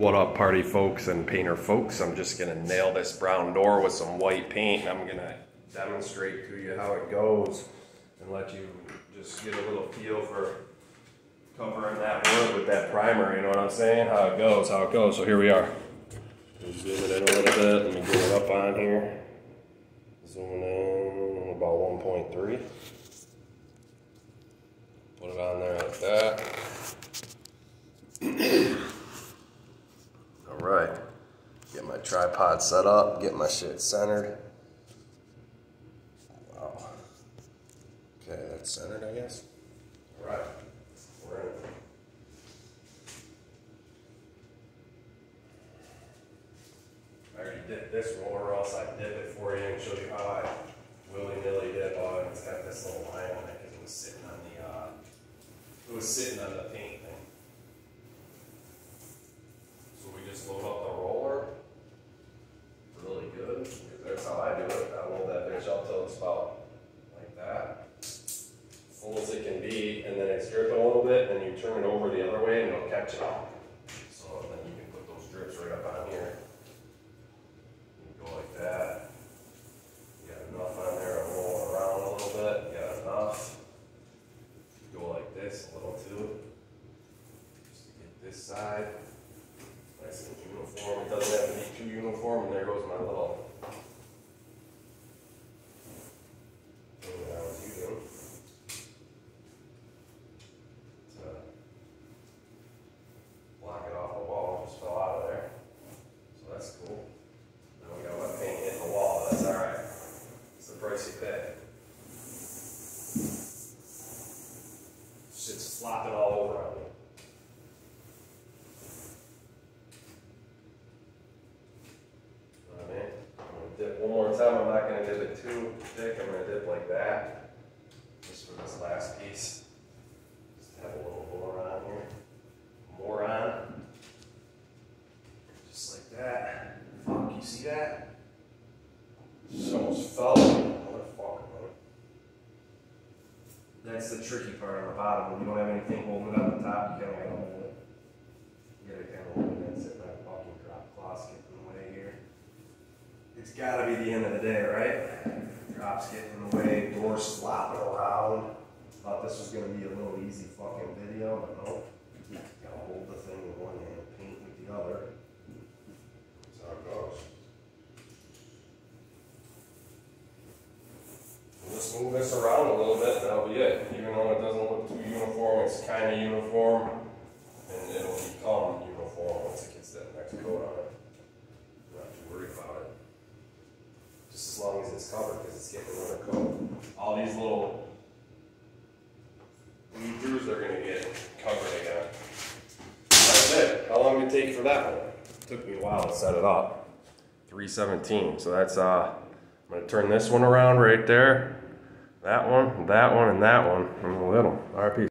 What up party folks and painter folks? I'm just gonna nail this brown door with some white paint and I'm gonna demonstrate to you how it goes and let you just get a little feel for covering that wood with that primer, you know what I'm saying? How it goes, how it goes. So here we are. Zoom it in a little bit, let me get it up on here. Zooming in about 1.3. Put it on there like that. All right, get my tripod set up, get my shit centered. Wow. Okay, that's centered, I guess. All right, we're in. I already did this roller, else I dip it for you and show you how I willy-nilly dip on. It's got this little line on it because it was sitting on the, uh, it was sitting on the paint thing. So we just load up the roller really good. That's how I do it. I load that bitch up till it's about like that. Full as it can then it's dripping a little bit, and you turn it over the other way and it'll catch it all. So then you can put those drips right up on here. You go like that. You got enough on there, I'm rolling around a little bit, you got enough. Go like this a little too. Just to get this side nice and uniform. It doesn't have to be too uniform, and there goes my little thing that I was using. To block it off the wall, just fell out of there. So that's cool. Now we got wet paint hitting the wall, but that's alright. It's the price you pay. Shit's flopping all over on me. One more time, I'm not gonna dip it too thick, I'm gonna dip like that. Just for this last piece. Just have a little more on here. More on. Just like that. Fuck, you see that? That's the tricky part on the bottom. When you don't have anything holding it on the top, you gotta hold it. You gotta kinda hold it and sit that fucking drop cloths get in the way here. It's gotta be the end of the day, right? Drops getting in the way, doors flopping around. Thought this was gonna be a little easy fucking video, but no. Gotta hold the thing with one hand, paint with the other. That's how it goes. We'll Move this around a little bit, and that'll be it. Even though it doesn't look too uniform, it's kinda uniform, and it'll become uniform once it gets that next coat on it. Not too worried about it. Just as long as it's covered, because it's getting another coat. All these little weed throughs are gonna get covered again. That's it. How long did it take for that one? It Took me a while to set it up. Three seventeen, so that's, uh, I'm gonna turn this one around right there. That one, that one, and that one, and a little. Peace.